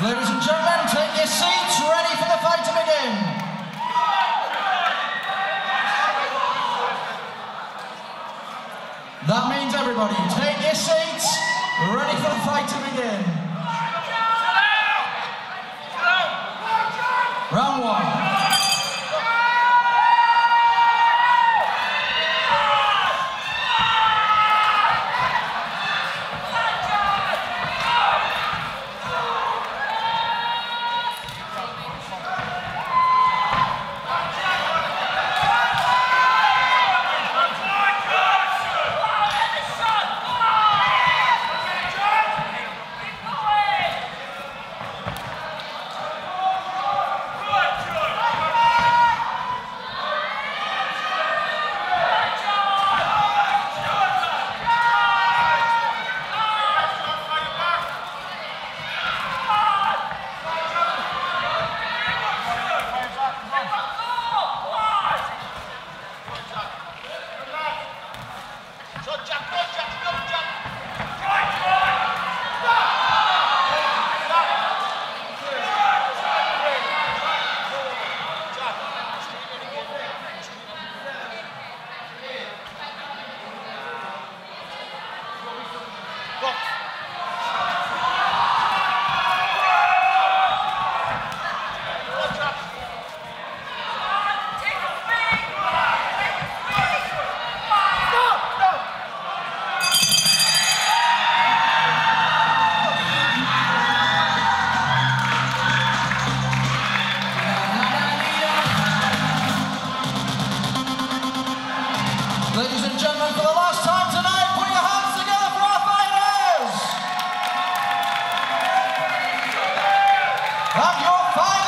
Ladies and gentlemen, take your seats, ready for the fight to begin. That means everybody, take your seats, ready for the fight to begin. Mario Fein!